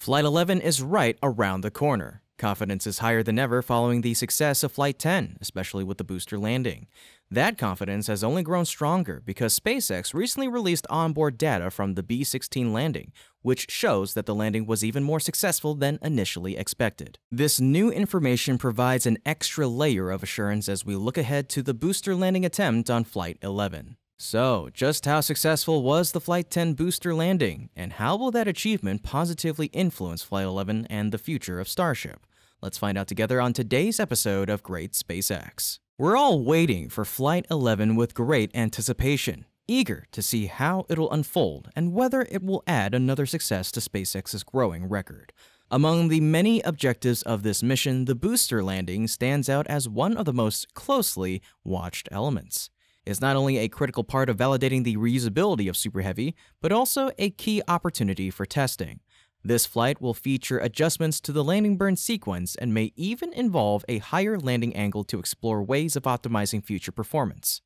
Flight 11 is right around the corner. Confidence is higher than ever following the success of Flight 10, especially with the booster landing. That confidence has only grown stronger because SpaceX recently released onboard data from the B 16 landing, which shows that the landing was even more successful than initially expected. This new information provides an extra layer of assurance as we look ahead to the booster landing attempt on Flight 11. So, just how successful was the Flight 10 booster landing, and how will that achievement positively influence Flight 11 and the future of Starship? Let's find out together on today's episode of Great SpaceX. We're all waiting for Flight 11 with great anticipation, eager to see how it'll unfold and whether it will add another success to SpaceX's growing record. Among the many objectives of this mission, the booster landing stands out as one of the most closely watched elements is not only a critical part of validating the reusability of Super Heavy, but also a key opportunity for testing. This flight will feature adjustments to the landing burn sequence and may even involve a higher landing angle to explore ways of optimizing future performance.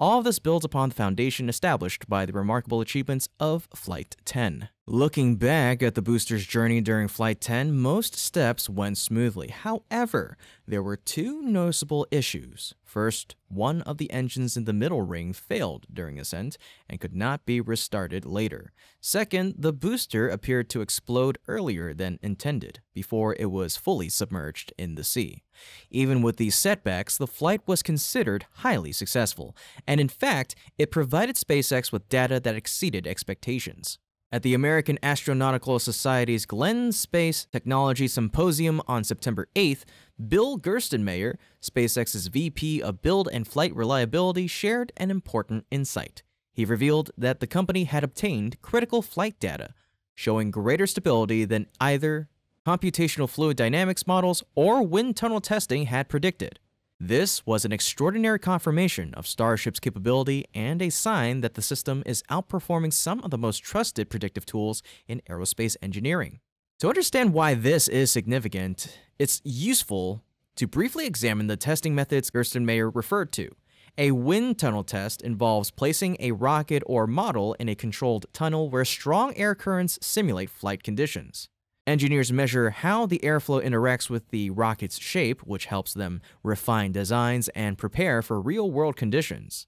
All of this builds upon the foundation established by the remarkable achievements of Flight 10. Looking back at the booster's journey during Flight 10, most steps went smoothly. However, there were two noticeable issues. First, one of the engines in the middle ring failed during ascent and could not be restarted later. Second, the booster appeared to explode earlier than intended, before it was fully submerged in the sea. Even with these setbacks, the flight was considered highly successful, and in fact, it provided SpaceX with data that exceeded expectations. At the American Astronautical Society's Glenn Space Technology Symposium on September 8th, Bill Gerstenmaier, SpaceX's VP of Build and Flight Reliability, shared an important insight. He revealed that the company had obtained critical flight data, showing greater stability than either computational fluid dynamics models or wind tunnel testing had predicted. This was an extraordinary confirmation of Starship's capability and a sign that the system is outperforming some of the most trusted predictive tools in aerospace engineering. To understand why this is significant, it's useful to briefly examine the testing methods Gerstenmaier referred to. A wind tunnel test involves placing a rocket or model in a controlled tunnel where strong air currents simulate flight conditions. Engineers measure how the airflow interacts with the rocket's shape, which helps them refine designs and prepare for real-world conditions.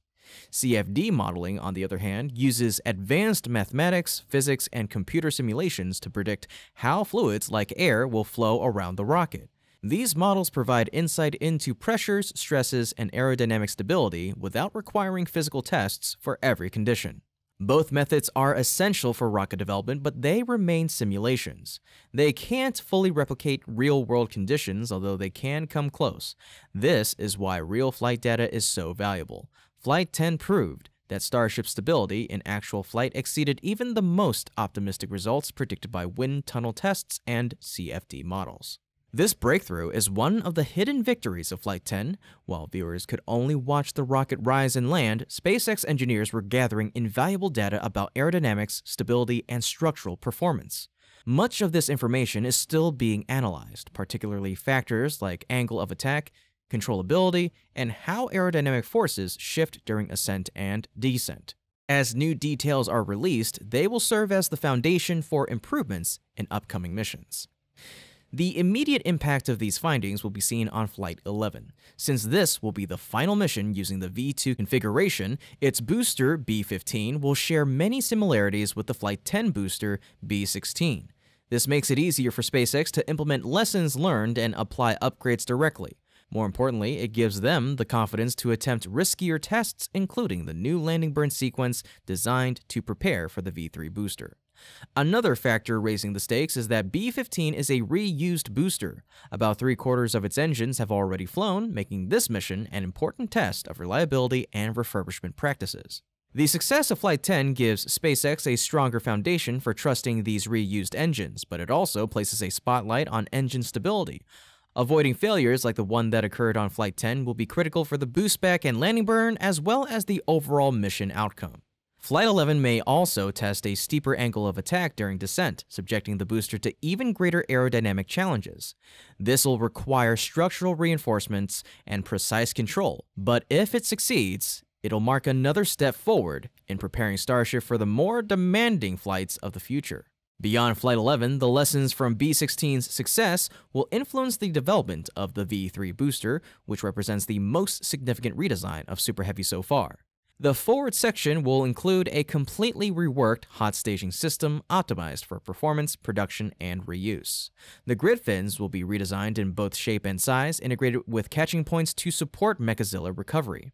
CFD modeling, on the other hand, uses advanced mathematics, physics, and computer simulations to predict how fluids like air will flow around the rocket. These models provide insight into pressures, stresses, and aerodynamic stability without requiring physical tests for every condition. Both methods are essential for rocket development, but they remain simulations. They can't fully replicate real-world conditions, although they can come close. This is why real flight data is so valuable. Flight 10 proved that Starship's stability in actual flight exceeded even the most optimistic results predicted by wind tunnel tests and CFD models. This breakthrough is one of the hidden victories of Flight 10. While viewers could only watch the rocket rise and land, SpaceX engineers were gathering invaluable data about aerodynamics, stability, and structural performance. Much of this information is still being analyzed, particularly factors like angle of attack, controllability, and how aerodynamic forces shift during ascent and descent. As new details are released, they will serve as the foundation for improvements in upcoming missions. The immediate impact of these findings will be seen on Flight 11. Since this will be the final mission using the V2 configuration, its booster, B-15, will share many similarities with the Flight 10 booster, B-16. This makes it easier for SpaceX to implement lessons learned and apply upgrades directly. More importantly, it gives them the confidence to attempt riskier tests, including the new landing burn sequence designed to prepare for the V3 booster. Another factor raising the stakes is that B-15 is a reused booster. About three quarters of its engines have already flown, making this mission an important test of reliability and refurbishment practices. The success of Flight 10 gives SpaceX a stronger foundation for trusting these reused engines, but it also places a spotlight on engine stability. Avoiding failures like the one that occurred on Flight 10 will be critical for the boost back and landing burn, as well as the overall mission outcome. Flight 11 may also test a steeper angle of attack during descent, subjecting the booster to even greater aerodynamic challenges. This will require structural reinforcements and precise control, but if it succeeds, it'll mark another step forward in preparing Starship for the more demanding flights of the future. Beyond Flight 11, the lessons from B-16's success will influence the development of the V-3 booster, which represents the most significant redesign of Super Heavy so far. The forward section will include a completely reworked hot staging system optimized for performance, production, and reuse. The grid fins will be redesigned in both shape and size, integrated with catching points to support Mechazilla recovery.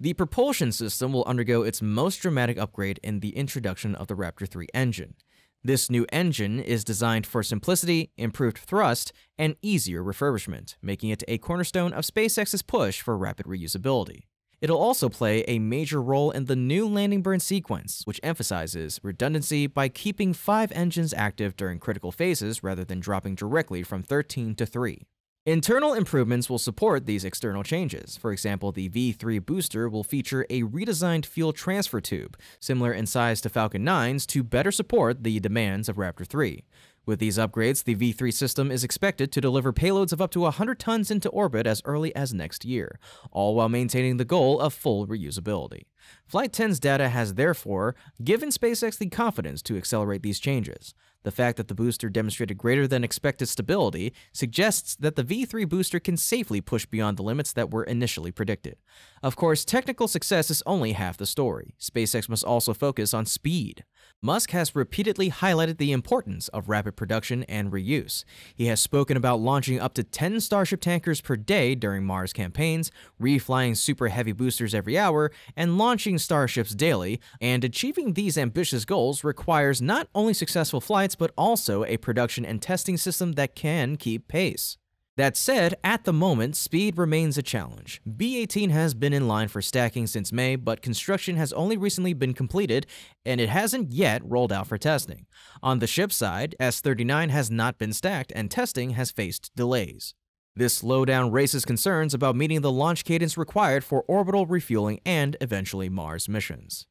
The propulsion system will undergo its most dramatic upgrade in the introduction of the Raptor 3 engine. This new engine is designed for simplicity, improved thrust, and easier refurbishment, making it a cornerstone of SpaceX's push for rapid reusability. It'll also play a major role in the new landing burn sequence, which emphasizes redundancy by keeping five engines active during critical phases rather than dropping directly from 13 to 3. Internal improvements will support these external changes. For example, the V3 booster will feature a redesigned fuel transfer tube, similar in size to Falcon 9's, to better support the demands of Raptor 3. With these upgrades, the V3 system is expected to deliver payloads of up to 100 tons into orbit as early as next year, all while maintaining the goal of full reusability. Flight 10's data has therefore given SpaceX the confidence to accelerate these changes. The fact that the booster demonstrated greater than expected stability suggests that the V3 booster can safely push beyond the limits that were initially predicted. Of course, technical success is only half the story. SpaceX must also focus on speed. Musk has repeatedly highlighted the importance of rapid production and reuse. He has spoken about launching up to 10 Starship tankers per day during Mars campaigns, reflying super heavy boosters every hour, and launching Starships daily, and achieving these ambitious goals requires not only successful flights but also a production and testing system that can keep pace. That said, at the moment, speed remains a challenge. B-18 has been in line for stacking since May, but construction has only recently been completed, and it hasn't yet rolled out for testing. On the ship side, S-39 has not been stacked, and testing has faced delays. This slowdown raises concerns about meeting the launch cadence required for orbital refueling and eventually Mars missions.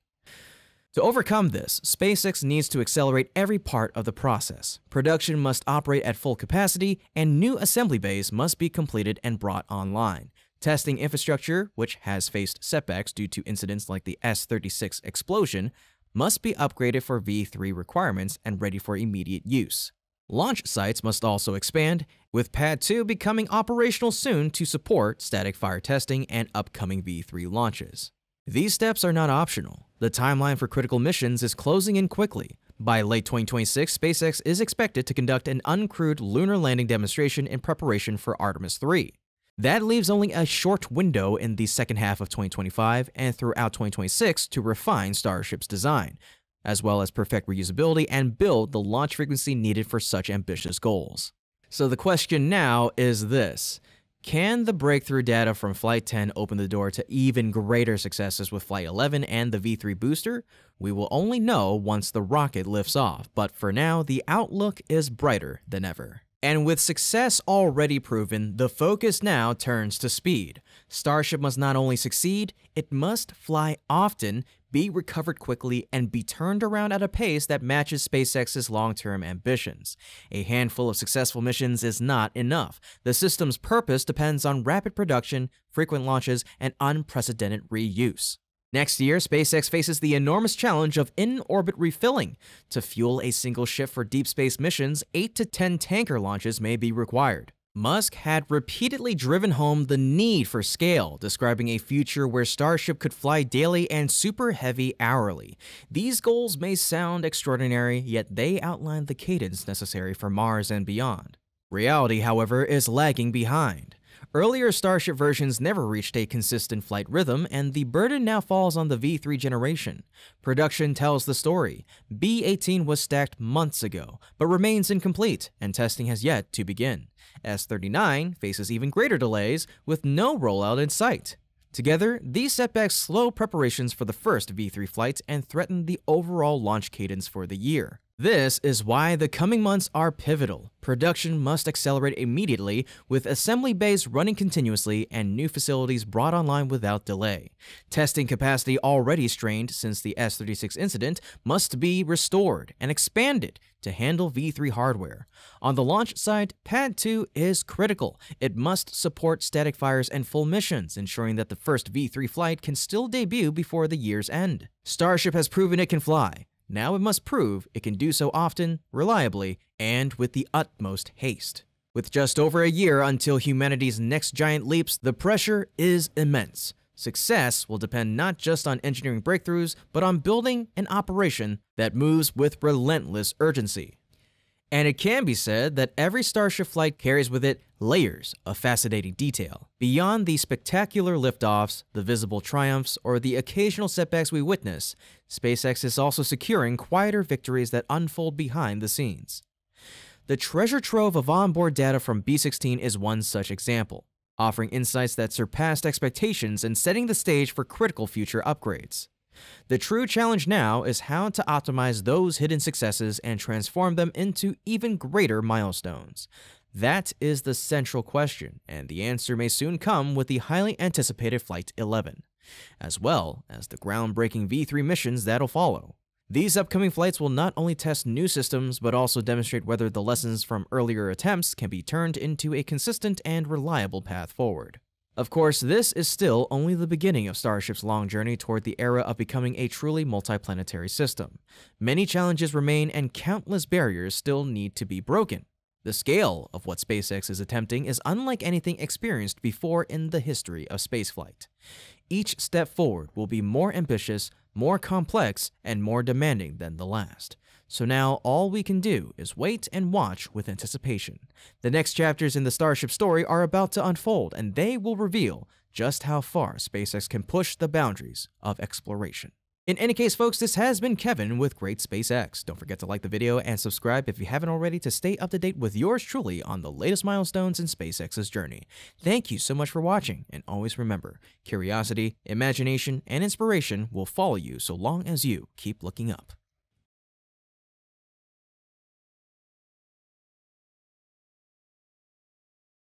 To overcome this, SpaceX needs to accelerate every part of the process. Production must operate at full capacity, and new assembly bays must be completed and brought online. Testing infrastructure, which has faced setbacks due to incidents like the S-36 explosion, must be upgraded for V3 requirements and ready for immediate use. Launch sites must also expand, with Pad 2 becoming operational soon to support static fire testing and upcoming V3 launches. These steps are not optional. The timeline for critical missions is closing in quickly. By late 2026, SpaceX is expected to conduct an uncrewed lunar landing demonstration in preparation for Artemis 3. That leaves only a short window in the second half of 2025 and throughout 2026 to refine Starship's design, as well as perfect reusability and build the launch frequency needed for such ambitious goals. So the question now is this can the breakthrough data from Flight 10 open the door to even greater successes with Flight 11 and the V3 booster? We will only know once the rocket lifts off, but for now, the outlook is brighter than ever. And with success already proven, the focus now turns to speed. Starship must not only succeed, it must fly often, be recovered quickly, and be turned around at a pace that matches SpaceX's long term ambitions. A handful of successful missions is not enough. The system's purpose depends on rapid production, frequent launches, and unprecedented reuse. Next year, SpaceX faces the enormous challenge of in orbit refilling. To fuel a single ship for deep space missions, 8 to 10 tanker launches may be required. Musk had repeatedly driven home the need for scale, describing a future where Starship could fly daily and super heavy hourly. These goals may sound extraordinary, yet they outline the cadence necessary for Mars and beyond. Reality, however, is lagging behind. Earlier Starship versions never reached a consistent flight rhythm, and the burden now falls on the V3 generation. Production tells the story. B-18 was stacked months ago, but remains incomplete, and testing has yet to begin. S-39 faces even greater delays, with no rollout in sight. Together, these setbacks slow preparations for the first V3 flight and threaten the overall launch cadence for the year. This is why the coming months are pivotal. Production must accelerate immediately, with assembly bays running continuously and new facilities brought online without delay. Testing capacity already strained since the S-36 incident must be restored and expanded to handle V3 hardware. On the launch side, Pad 2 is critical. It must support static fires and full missions, ensuring that the first V3 flight can still debut before the year's end. Starship has proven it can fly, Now it must prove it can do so often, reliably, and with the utmost haste. With just over a year until humanity's next giant leaps, the pressure is immense. Success will depend not just on engineering breakthroughs, but on building an operation that moves with relentless urgency. And it can be said that every Starship flight carries with it layers of fascinating detail. Beyond the spectacular liftoffs, the visible triumphs, or the occasional setbacks we witness, SpaceX is also securing quieter victories that unfold behind the scenes. The treasure trove of onboard data from B16 is one such example, offering insights that surpassed expectations and setting the stage for critical future upgrades. The true challenge now is how to optimize those hidden successes and transform them into even greater milestones. That is the central question, and the answer may soon come with the highly anticipated Flight 11, as well as the groundbreaking V3 missions that'll follow. These upcoming flights will not only test new systems, but also demonstrate whether the lessons from earlier attempts can be turned into a consistent and reliable path forward. Of course, this is still only the beginning of Starship's long journey toward the era of becoming a truly multiplanetary system. Many challenges remain and countless barriers still need to be broken. The scale of what SpaceX is attempting is unlike anything experienced before in the history of spaceflight. Each step forward will be more ambitious, more complex, and more demanding than the last. So now all we can do is wait and watch with anticipation. The next chapters in the Starship story are about to unfold, and they will reveal just how far SpaceX can push the boundaries of exploration. In any case, folks, this has been Kevin with Great SpaceX. Don't forget to like the video and subscribe if you haven't already to stay up to date with yours truly on the latest milestones in SpaceX's journey. Thank you so much for watching, and always remember, curiosity, imagination, and inspiration will follow you so long as you keep looking up.